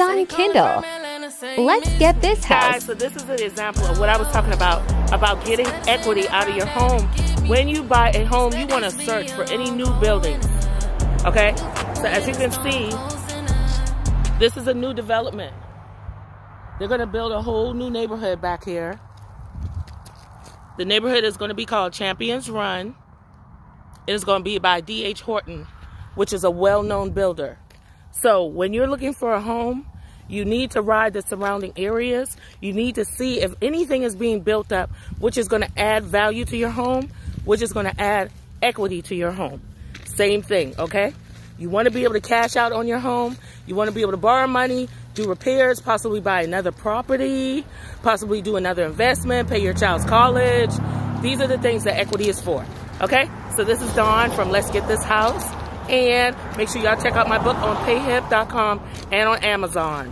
Amazon Kindle. Let's get this house. Guys, so this is an example of what I was talking about, about getting equity out of your home. When you buy a home, you want to search for any new buildings. Okay? So as you can see, this is a new development. They're going to build a whole new neighborhood back here. The neighborhood is going to be called Champions Run. It is going to be by D.R. Horton, which is a well-known builder. So when you're looking for a home, you need to ride the surrounding areas. You need to see if anything is being built up, which is going to add value to your home, which is going to add equity to your home. Same thing, okay? You want to be able to cash out on your home. You want to be able to borrow money, do repairs, possibly buy another property, possibly do another investment, pay your child's college. These are the things that equity is for. Okay? So this is Dawn from Let's Get This House. And make sure y'all check out my book on payhip.com and on Amazon.